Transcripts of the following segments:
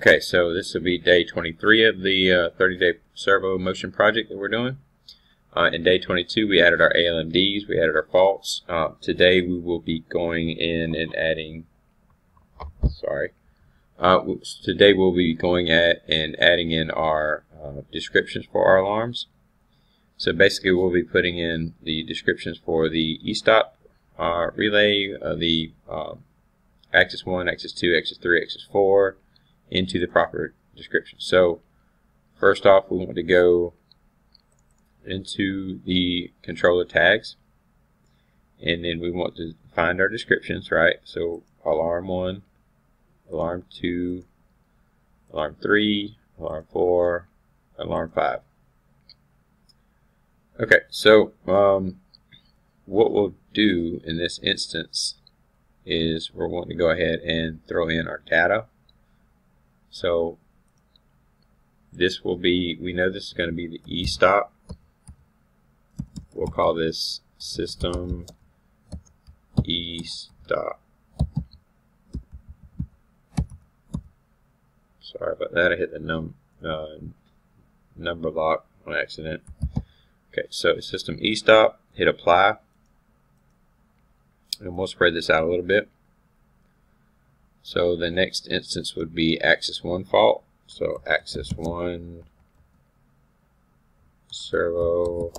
Okay, so this will be day 23 of the 30-day uh, servo motion project that we're doing. Uh, in day 22, we added our ALMDs, we added our faults. Uh, today, we will be going in and adding, sorry, uh, today we'll be going at and adding in our uh, descriptions for our alarms. So basically, we'll be putting in the descriptions for the e-stop uh, relay, the um, axis 1, axis 2, axis 3, axis 4, into the proper description. So first off, we want to go into the controller tags and then we want to find our descriptions, right? So alarm 1, alarm 2, alarm 3, alarm 4, alarm 5. Okay, so um, what we'll do in this instance is we're going to go ahead and throw in our data so this will be, we know this is going to be the e-stop. We'll call this system e-stop. Sorry about that, I hit the num uh, number lock on accident. Okay, so system e-stop, hit apply, and we'll spread this out a little bit. So the next instance would be axis 1 fault. So axis 1 servo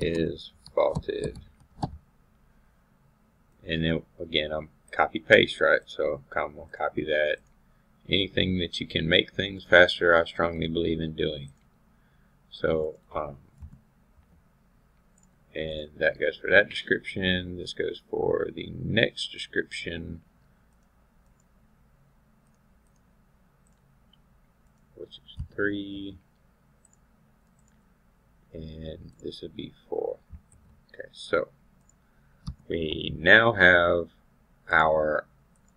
is faulted. And then again, I'm copy paste, right? So I'm going to copy that. Anything that you can make things faster, I strongly believe in doing. So, um, and that goes for that description. This goes for the next description. 3, and this would be 4. Okay, so we now have our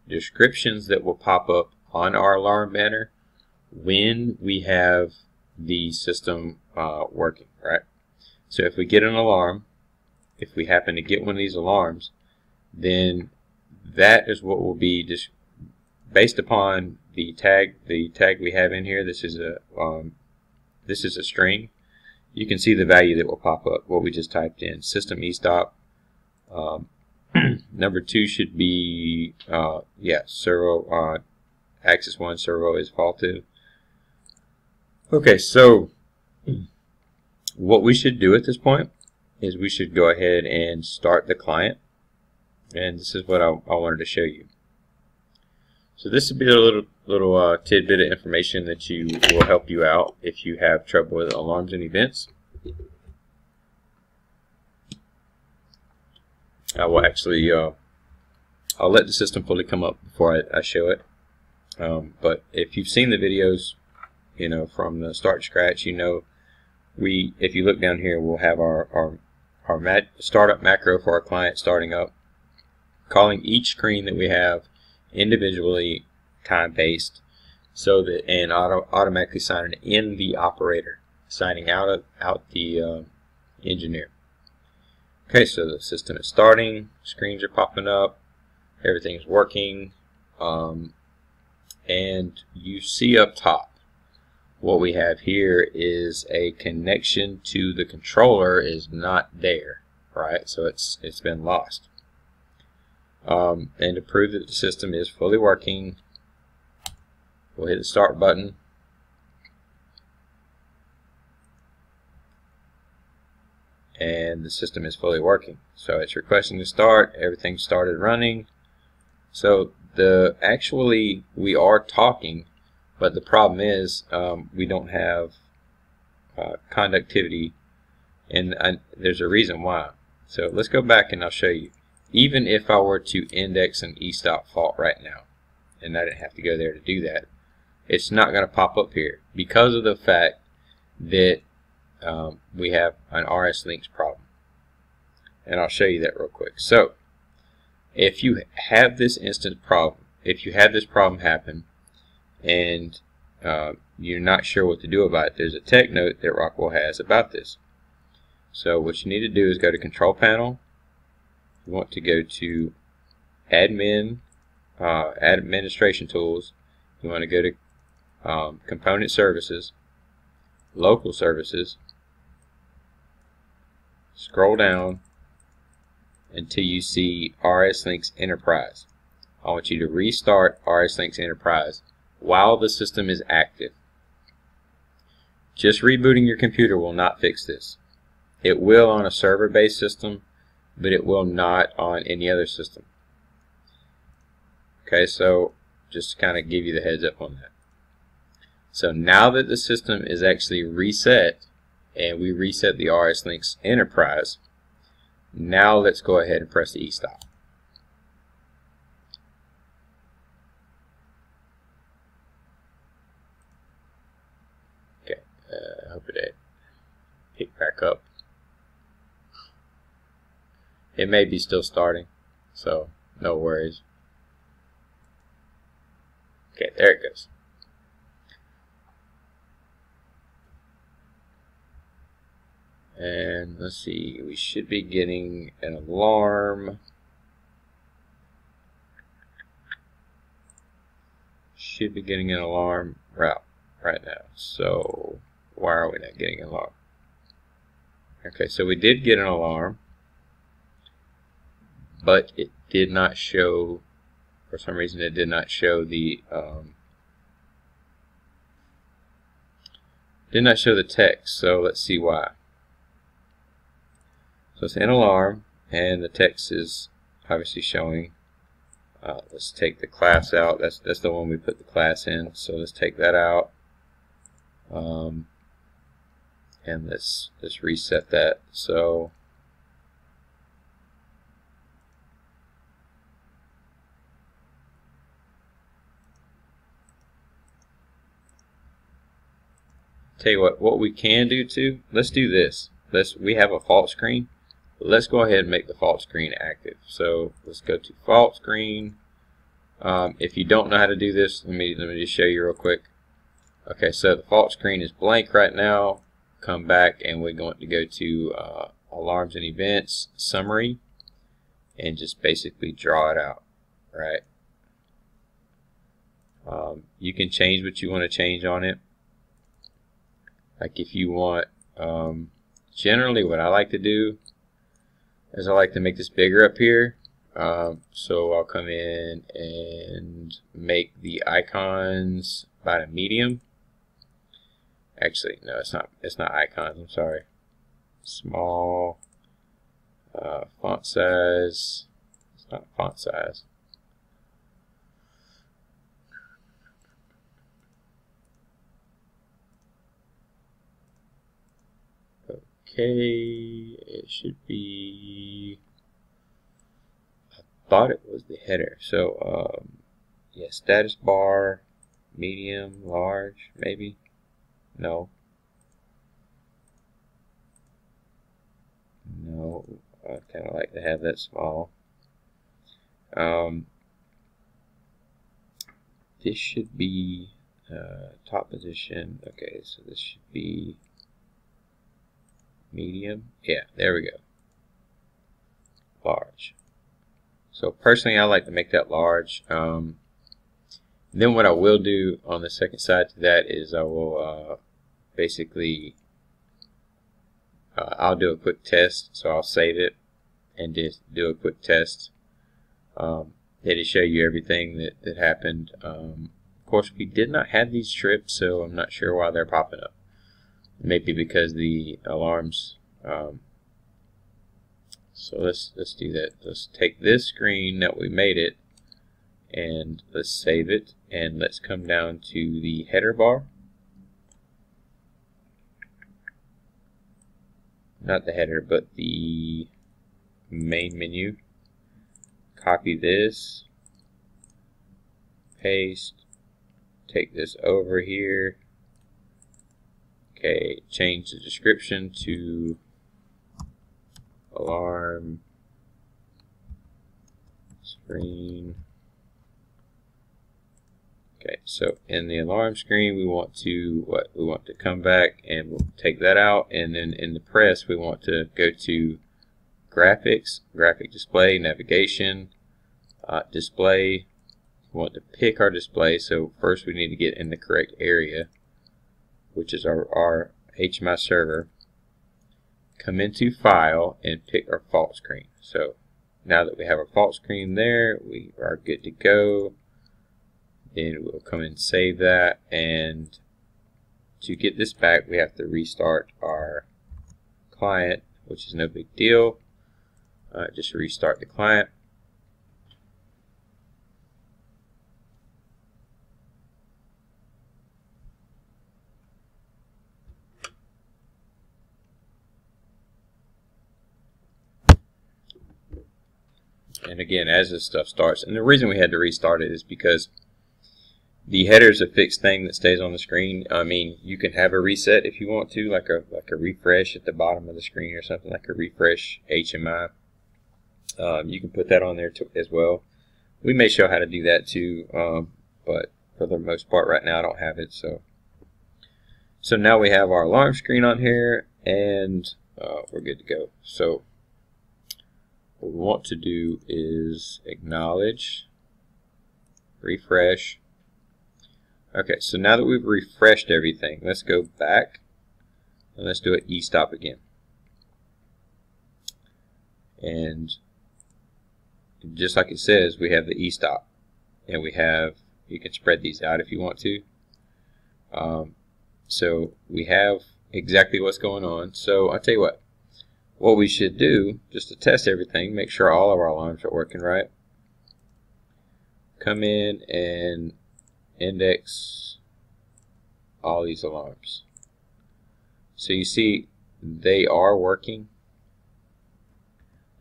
descriptions that will pop up on our alarm banner when we have the system uh, working, right? So if we get an alarm, if we happen to get one of these alarms, then that is what will be just based upon the tag the tag we have in here this is a um, this is a string. You can see the value that will pop up what we just typed in. System e-stop um, number two should be uh, yeah servo uh, axis one servo is faulted okay so what we should do at this point is we should go ahead and start the client. And this is what I, I wanted to show you. So this would be a little little uh, tidbit of information that you will help you out if you have trouble with alarms and events. I will actually uh, I'll let the system fully come up before I, I show it. Um, but if you've seen the videos, you know from the start scratch, you know we if you look down here, we'll have our our our mat startup macro for our client starting up, calling each screen that we have individually time based so that and auto, automatically signing in the operator signing out of, out the uh, engineer. Okay so the system is starting screens are popping up everything's working um, and you see up top what we have here is a connection to the controller is not there right? So it's it's been lost. Um, and to prove that the system is fully working, we'll hit the start button. And the system is fully working. So it's requesting to start, everything started running. So the actually we are talking, but the problem is um, we don't have uh, conductivity and, and there's a reason why. So let's go back and I'll show you even if I were to index an e-stop fault right now, and I didn't have to go there to do that, it's not going to pop up here because of the fact that um, we have an RSLinx problem. And I'll show you that real quick. So, if you have this instance problem, if you have this problem happen, and uh, you're not sure what to do about it, there's a tech note that Rockwell has about this. So what you need to do is go to Control Panel, you want to go to admin, uh, administration tools. You want to go to um, component services, local services, scroll down until you see RSLinx Enterprise. I want you to restart RSLinx Enterprise while the system is active. Just rebooting your computer will not fix this. It will on a server-based system, but it will not on any other system. Okay, so just to kind of give you the heads up on that. So now that the system is actually reset, and we reset the RSLinx Enterprise, now let's go ahead and press the e-stop. Okay, uh, I hope it pick back up. It may be still starting, so no worries. Okay, there it goes. And let's see, we should be getting an alarm. Should be getting an alarm right, right now. So why are we not getting an alarm? Okay, so we did get an alarm, but it did not show, for some reason it did not show the, um, did not show the text, so let's see why. So it's an alarm, and the text is obviously showing. Uh, let's take the class out. That's that's the one we put the class in. So let's take that out, um, and let's let's reset that. So tell you what, what we can do too. Let's do this. Let's we have a fault screen let's go ahead and make the fault screen active. So let's go to fault screen. Um, if you don't know how to do this, let me let me just show you real quick. Okay, so the fault screen is blank right now. Come back and we're going to go to uh, alarms and events summary and just basically draw it out, right? Um, you can change what you want to change on it. Like if you want, um, generally what I like to do is I like to make this bigger up here. Um, so I'll come in and make the icons about a medium. Actually, no, it's not. It's not icons. I'm sorry. Small uh, font size. It's not font size. Okay, it should be. I thought it was the header. So, um, yeah, status bar, medium, large, maybe. No. No, I kind of like to have that small. Um, this should be uh, top position. Okay, so this should be medium. Yeah, there we go. Large. So personally, I like to make that large. Um, then what I will do on the second side to that is I will uh, basically uh, I'll do a quick test. So I'll save it and just do a quick test. Um, it'll show you everything that, that happened. Um, of course, we did not have these trips, so I'm not sure why they're popping up maybe because the alarms um, so let's let's do that. Let's take this screen that we made it and let's save it and let's come down to the header bar. Not the header but the main menu. Copy this. Paste. Take this over here Okay, change the description to alarm screen. Okay, so in the alarm screen, we want to what we want to come back and we'll take that out, and then in the press, we want to go to graphics, graphic display, navigation, uh, display, we want to pick our display. So first we need to get in the correct area, which is our, our HMI server. Come into File and pick our fault screen. So now that we have our fault screen there, we are good to go. Then we'll come and save that. And to get this back, we have to restart our client, which is no big deal. Uh, just restart the client. And again, as this stuff starts, and the reason we had to restart it is because the header is a fixed thing that stays on the screen. I mean, you can have a reset if you want to, like a like a refresh at the bottom of the screen or something like a refresh HMI. Um, you can put that on there as well. We may show how to do that too, um, but for the most part right now I don't have it. So, so now we have our alarm screen on here and uh, we're good to go. So what we want to do is acknowledge, refresh. Okay, so now that we've refreshed everything, let's go back and let's do an e-stop again. And just like it says, we have the e-stop. And we have, you can spread these out if you want to. Um, so we have exactly what's going on. So I'll tell you what, what we should do, just to test everything, make sure all of our alarms are working right. Come in and index all these alarms. So you see they are working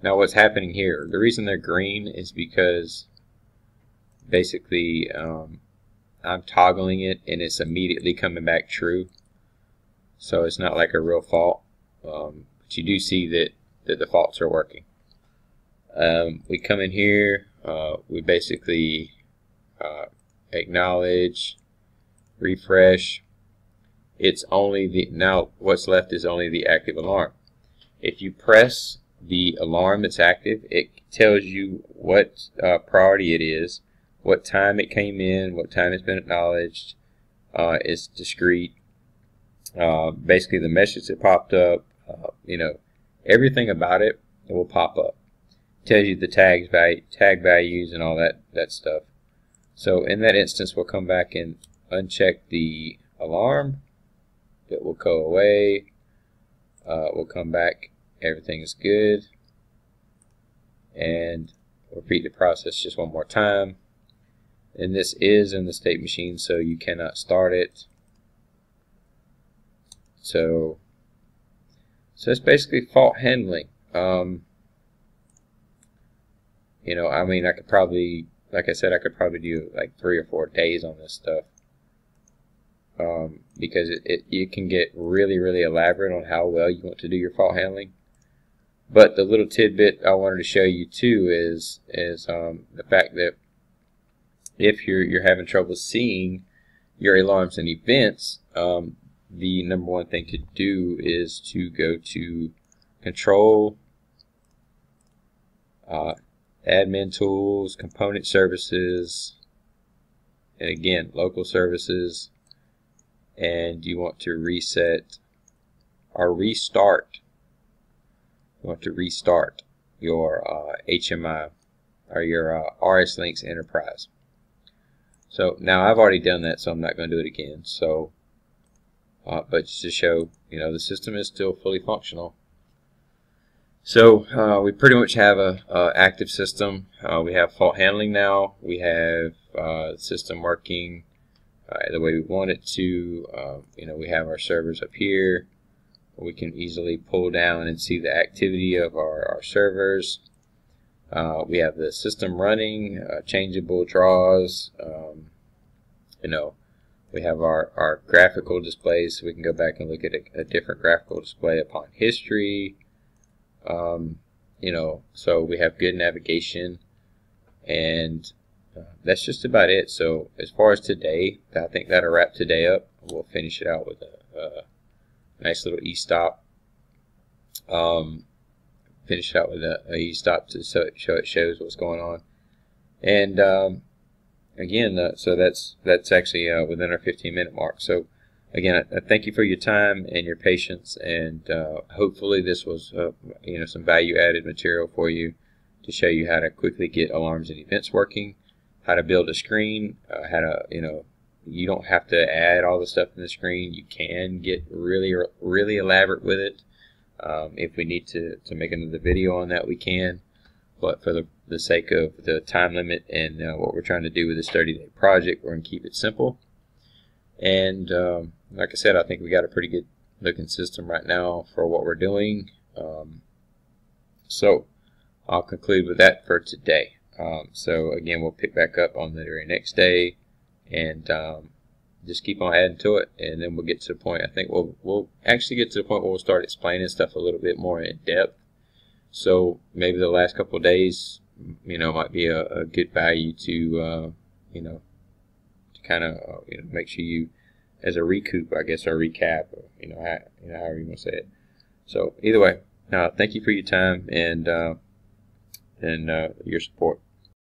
now what's happening here, the reason they're green is because basically um, I'm toggling it and it's immediately coming back true. So it's not like a real fault. Um, but you do see that, that the faults are working. Um, we come in here, uh, we basically uh, acknowledge, refresh. It's only the, now what's left is only the active alarm. If you press the alarm that's active. It tells you what uh, priority it is, what time it came in, what time it's been acknowledged. Uh, it's discrete. Uh, basically, the message that popped up, uh, you know, everything about it will pop up. It tells you the tags value, tag values and all that that stuff. So in that instance, we'll come back and uncheck the alarm. It will go away. Uh, we'll come back everything is good and repeat the process just one more time and this is in the state machine so you cannot start it so so it's basically fault handling. Um, you know I mean I could probably like I said I could probably do like three or four days on this stuff. Um, because it, it, you can get really really elaborate on how well you want to do your fault handling. But the little tidbit I wanted to show you too is is um, the fact that if you're you're having trouble seeing your alarms and events, um, the number one thing to do is to go to Control, uh, Admin Tools, Component Services, and again Local Services, and you want to reset or restart you want to restart your uh, HMI or your uh, RSLinx Enterprise. So now I've already done that, so I'm not going to do it again. So, uh, but just to show, you know, the system is still fully functional. So uh, we pretty much have a, a active system. Uh, we have fault handling now. We have uh, system working uh, the way we want it to. Uh, you know, we have our servers up here we can easily pull down and see the activity of our, our servers. Uh, we have the system running, changeable draws, um, you know, we have our, our graphical displays, so we can go back and look at a, a different graphical display upon history. Um, you know, so we have good navigation, and uh, that's just about it. So as far as today, I think that'll wrap today up. We'll finish it out with a, a nice little e-stop. Um, finish out with a, a e-stop to show it, show it shows what's going on. And um, again, uh, so that's that's actually uh, within our 15 minute mark. So again, I, I, thank you for your time and your patience, and uh, hopefully this was uh, you know some value added material for you to show you how to quickly get alarms and events working, how to build a screen, uh, how to you know you don't have to add all the stuff in the screen. You can get really really elaborate with it. Um, if we need to, to make another video on that, we can. But for the, the sake of the time limit and uh, what we're trying to do with this 30 day project, we're going to keep it simple. And um, like I said, I think we got a pretty good looking system right now for what we're doing. Um, so I'll conclude with that for today. Um, so again, we'll pick back up on the very next day and um, just keep on adding to it, and then we'll get to the point. I think we'll we'll actually get to the point where we'll start explaining stuff a little bit more in depth. So maybe the last couple of days, you know, might be a, a good value to uh, you know to kind of uh, you know make sure you as a recoup, I guess, or recap, or, you know, how, you know, however you want to say it. So either way, uh, thank you for your time and uh, and uh, your support.